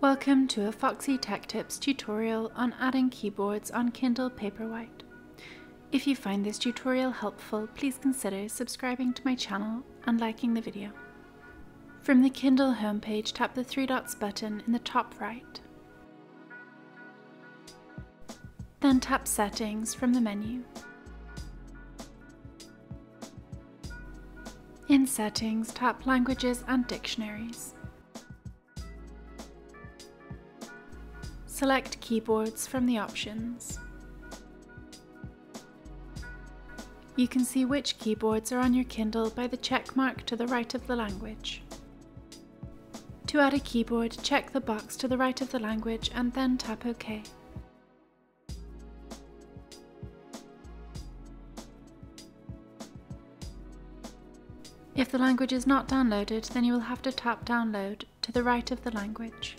Welcome to a Foxy Tech Tips tutorial on adding keyboards on Kindle Paperwhite. If you find this tutorial helpful, please consider subscribing to my channel and liking the video. From the Kindle homepage, tap the three dots button in the top right. Then tap Settings from the menu. In Settings, tap Languages and Dictionaries. Select keyboards from the options. You can see which keyboards are on your Kindle by the check mark to the right of the language. To add a keyboard, check the box to the right of the language and then tap OK. If the language is not downloaded, then you will have to tap Download to the right of the language.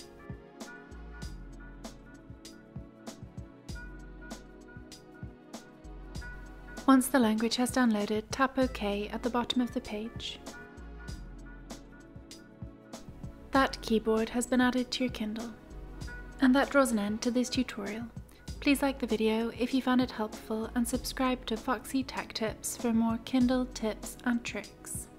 Once the language has downloaded, tap OK at the bottom of the page. That keyboard has been added to your Kindle. And that draws an end to this tutorial. Please like the video if you found it helpful and subscribe to Foxy Tech Tips for more Kindle tips and tricks.